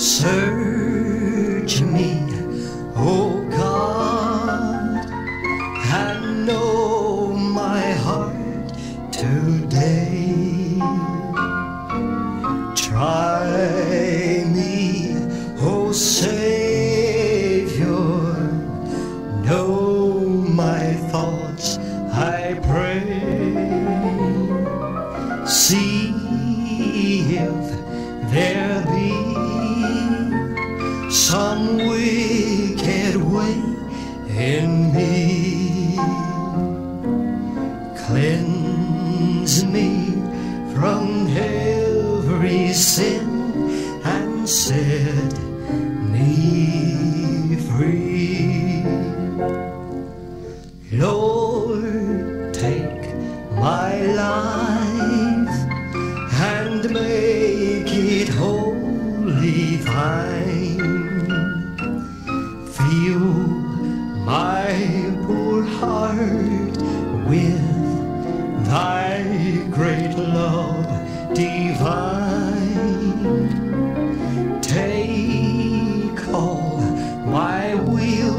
Search me, oh God, and know my heart today. Try me, oh Savior, know my thoughts, I pray. See wicked way in me. Cleanse me from every sin and set me free. Lord, take my life my poor heart with thy great love divine. Take all my will,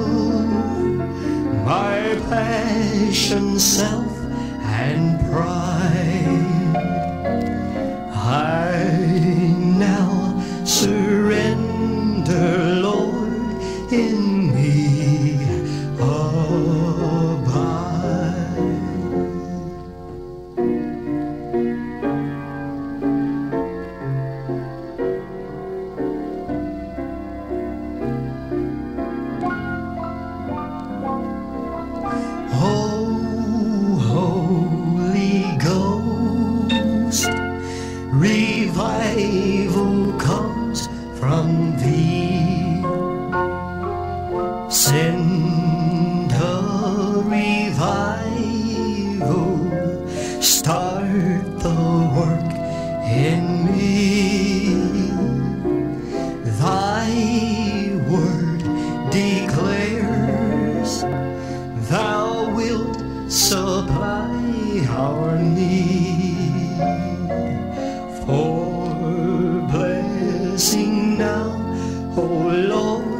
my passion, self, and pride. Start the work in me. Thy word declares Thou wilt supply our need for blessing now, O Lord.